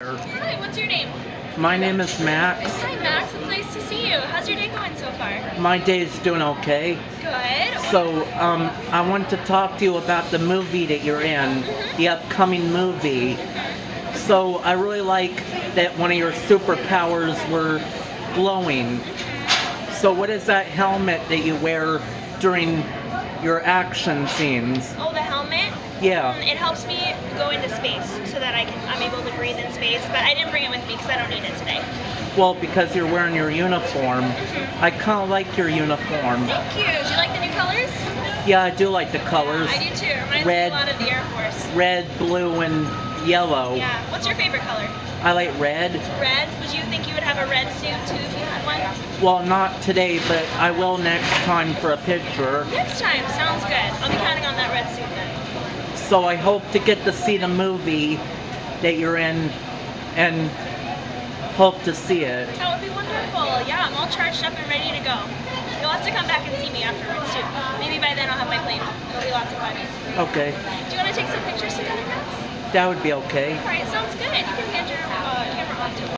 Hi, what's your name? My name is Max. Hi, Max. It's nice to see you. How's your day going so far? My day is doing okay. Good. So, um, I want to talk to you about the movie that you're in, the upcoming movie. So, I really like that one of your superpowers were glowing. So, what is that helmet that you wear during your action scenes? Oh, the helmet? Yeah. Um, it helps me go into space so that I can I'm able to breathe in space, but I didn't bring it with me because I don't need it today. Well, because you're wearing your uniform. I kind of like your uniform. Thank you. Do you like the new colors? Yeah, I do like the colors. I do too. Reminds Red. me a lot of the Air Force. Red, blue, and yellow. Yeah. What's your favorite color? I like red. Red. Would you think you would have a red suit too if you had one? Well, not today, but I will next time for a picture. Next time. Sounds good. I'll be counting on that red suit. So I hope to get to see the movie that you're in and hope to see it. That would be wonderful. Yeah, I'm all charged up and ready to go. You'll have to come back and see me afterwards too. Maybe by then I'll have my plane. It'll be lots of fun. Okay, Do you want to take some pictures together, Max? that would be okay. All right, sounds good. You can hand your